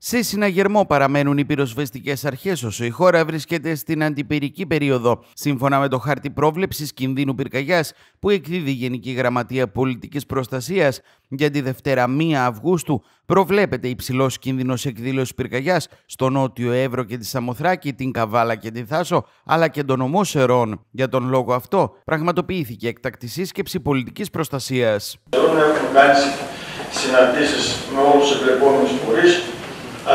Σε συναγερμό παραμένουν οι πυροσβεστικές αρχές όσο η χώρα βρίσκεται στην αντιπυρική περίοδο. Σύμφωνα με το χάρτη πρόβλεψης κινδύνου πυρκαγιάς που εκδίδει η Γενική Γραμματεία Πολιτικής Προστασίας για τη Δευτέρα 1 Αυγούστου, προβλέπεται υψηλός κίνδυνος εκδήλωσης πυρκαγιάς στο νότιο Εύρο και τη Σαμοθράκη, την Καβάλα και τη Θάσο, αλλά και τον ομό Σερών. Για τον λόγο αυτό, πραγματοποιήθηκε εκτακτή σύσκεψη πολιτικής προστασίας. Έχουμε κάνεις συναντήσεις με όλους τους εμπλεκόμενους φορείς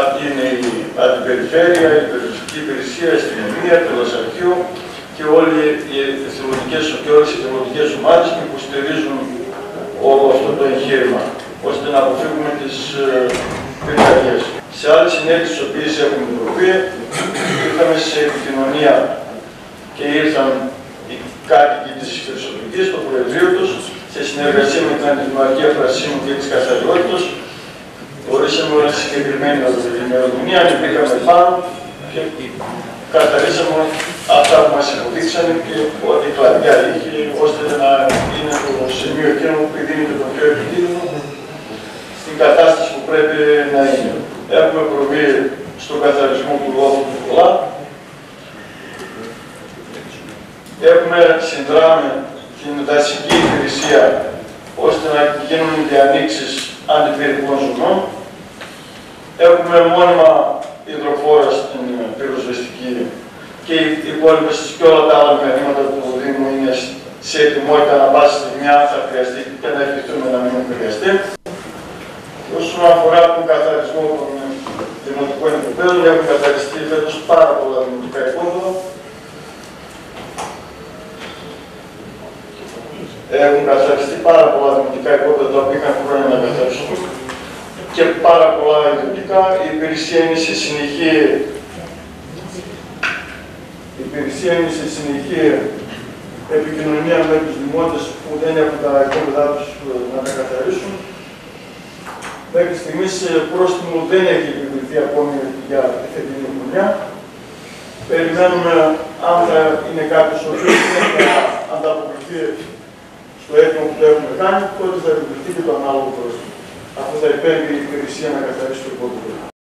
αυτή είναι η αντιπεριφέρεια, η περιοριστική υπηρεσία, η αστυνομία, το δασαρχείο και όλοι οι εθελοντικές και όλες οι εθελοντικές ομάδες που υποστηρίζουν όλο αυτό το εγχείρημα, ώστε να αποφύγουμε τις ε, πυρκαγιές. Σε άλλες συνέχειες τις οποίες έχουμε προβεί, ήρθαμε σε επικοινωνία και ήρθαν οι κάτοικοι της Χρυσοπικής, το Προεδρείο τους, σε συνεργασία με την Αντιδημαρχία Φρασίμου και της Καθαριότητας, Ορίσαμε όλα συγκεκριμένη ημερομηνία, ανεβήκαμε πάνω και καθαρίσαμε αυτά που μας υποδείξανε και ό,τι κλαδιά είχε, ώστε να είναι το σημείο εκείνο που δίνει το πιο επικίνδυνο στην κατάσταση που πρέπει να είναι. Έχουμε προβεί στον καθαρισμό του λόφου του πολλά. Έχουμε συνδράμε την δασική υπηρεσία ώστε να γίνουν διανοίξεις αντιπυρικών ζωνών. Έχουμε μόνιμα υδροφόρα στην πυροσβεστική και οι υπόλοιπες και όλα τα άλλα μηχανήματα του Δήμου είναι σε ετοιμότητα να πάσει στιγμή αν θα χρειαστεί και να ευχηθούμε να μην χρειαστεί. Όσον αφορά τον καθαρισμό των δημοτικών επίπεδων, έχουν καθαριστεί φέτο πάρα πολλά δημοτικά υπόδομα. Έχουν καθαριστεί πάρα πολλά δημοτικά υπόδομα τα οποία είχαν χρόνια να καθαριστούν και πάρα πολλά ιδιωτικά. Η υπηρεσία είναι σε συνεχή, η υπηρεσία είναι σε συνεχή επικοινωνία με τους δημότες που δεν έχουν τα οικόπεδά τους να τα καθαρίσουν. Μέχρι στιγμής πρόστιμο δεν έχει επιβληθεί ακόμη για τη φετινή χρονιά. Περιμένουμε αν θα είναι κάποιος ο οποίος δεν θα ανταποκριθεί στο έτοιμο που το έχουμε κάνει, τότε θα επιβληθεί και το ανάλογο πρόστιμο αφού θα υπέρβει η υπηρεσία να καθαρίσει το υπόλοιπο.